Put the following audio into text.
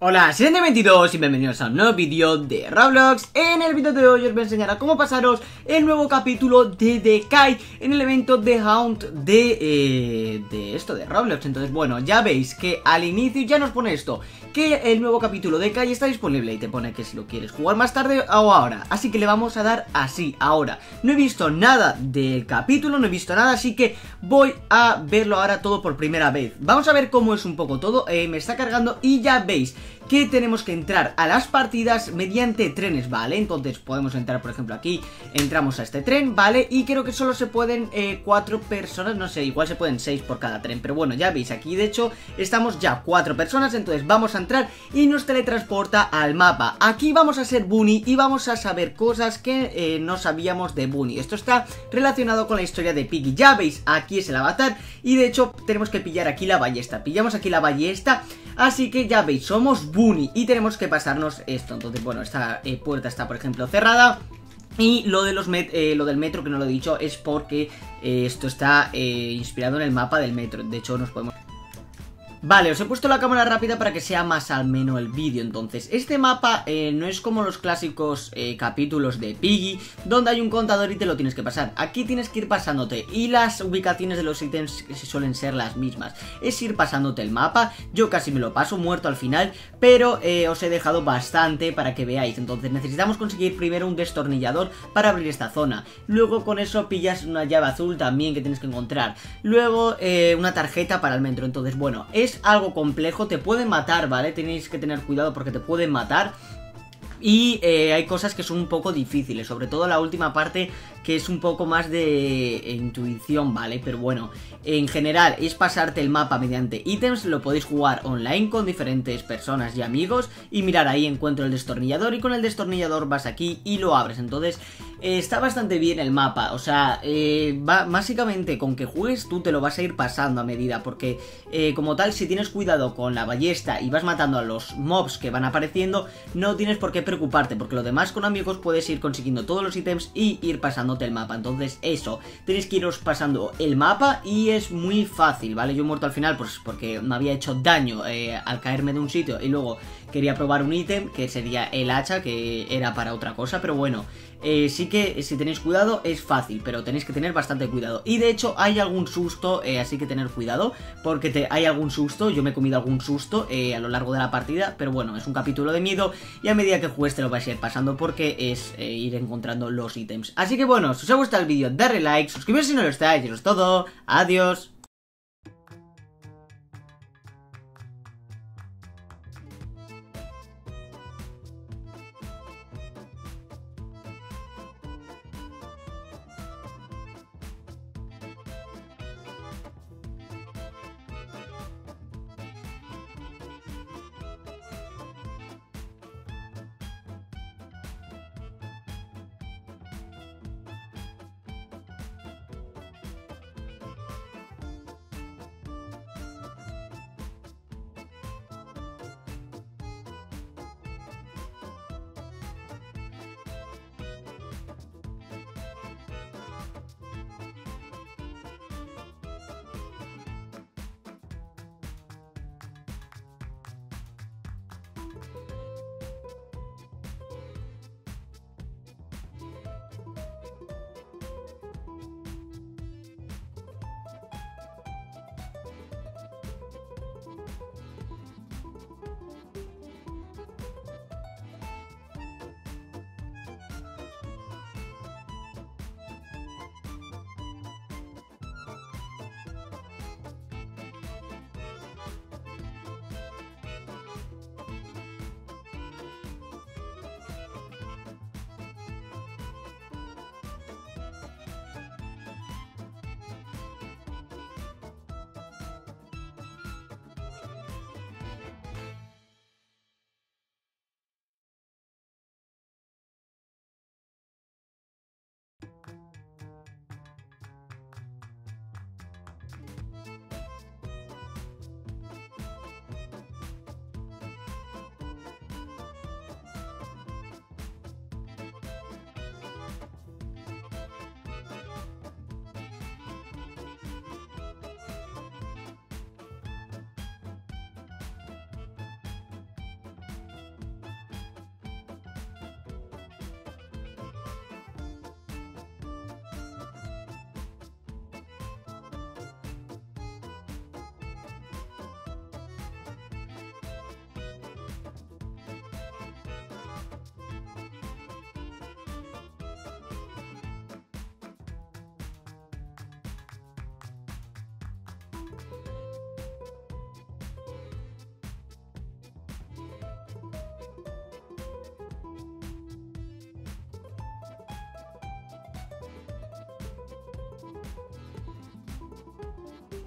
Hola, soy 22 y bienvenidos a un nuevo vídeo de Roblox. En el vídeo de hoy os voy a enseñar a cómo pasaros el nuevo capítulo de Decay En el evento de Haunt de, eh, de esto, de Roblox. Entonces bueno, ya veis que al inicio ya nos pone esto Que el nuevo capítulo de Decay está disponible Y te pone que si lo quieres jugar más tarde o ahora. Así que le vamos a dar así, ahora. No he visto nada del capítulo, no he visto nada Así que voy a verlo ahora todo por primera vez. Vamos a ver cómo es un poco todo. Eh, Me está cargando y ya veis que tenemos que entrar a las partidas mediante trenes, ¿vale? Entonces podemos entrar, por ejemplo, aquí, entramos a este tren, ¿vale? Y creo que solo se pueden eh, cuatro personas, no sé, igual se pueden seis por cada tren, pero bueno, ya veis, aquí de hecho estamos ya cuatro personas, entonces vamos a entrar y nos teletransporta al mapa. Aquí vamos a ser Bunny y vamos a saber cosas que eh, no sabíamos de Bunny. Esto está relacionado con la historia de Piggy, ya veis, aquí es el avatar y de hecho tenemos que pillar aquí la ballesta. Pillamos aquí la ballesta Así que ya veis, somos Bunny y tenemos que pasarnos esto. Entonces, bueno, esta eh, puerta está, por ejemplo, cerrada. Y lo, de los eh, lo del metro, que no lo he dicho, es porque eh, esto está inspirado en el mapa del metro. De hecho, nos podemos... Vale, os he puesto la cámara rápida para que sea más al menos el vídeo. Entonces Este mapa eh, no es como los clásicos eh, capítulos de Piggy Donde hay un contador y te lo tienes que pasar. Aquí tienes que ir pasándote y las ubicaciones de los ítems suelen ser las mismas. Es ir pasándote el mapa, yo casi me lo paso muerto al final Pero eh, os he dejado bastante para que veáis. Entonces necesitamos conseguir primero un destornillador para abrir esta zona. Luego con eso pillas una llave azul también que tienes que encontrar. Luego una tarjeta para el metro. Entonces bueno, es algo complejo, te pueden matar, ¿vale? Tenéis que tener cuidado porque te pueden matar. Y eh, hay cosas que son un poco difíciles, sobre todo la última parte que es un poco más de intuición, ¿vale? Pero bueno, en general es pasarte el mapa mediante ítems, lo podéis jugar online con diferentes personas y amigos y mirar ahí encuentro el destornillador y con el destornillador vas aquí y lo abres, entonces eh, está bastante bien el mapa, o sea, eh, básicamente con que juegues tú te lo vas a ir pasando a medida, porque eh, como tal si tienes cuidado con la ballesta y vas matando a los mobs que van apareciendo, no tienes por qué preocuparte, porque lo demás con amigos puedes ir consiguiendo todos los ítems y ir pasándote el mapa, entonces eso, tenéis que iros pasando el mapa y es muy fácil, ¿vale? Yo he muerto al final pues porque me había hecho daño al caerme de un sitio y luego quería probar un ítem que sería el hacha, que era para otra cosa, pero bueno, eh, sí que si tenéis cuidado es fácil, pero tenéis que tener bastante cuidado. Y de hecho hay algún susto, eh, así que tener cuidado, porque te, hay algún susto, yo me he comido algún susto eh, a lo largo de la partida, pero bueno, es un capítulo de miedo y a medida que juegues te lo vais a ir pasando porque es ir encontrando los ítems. Así que bueno, si os ha gustado el vídeo, darle like, suscribiros si no lo estáis, y eso es todo, adiós.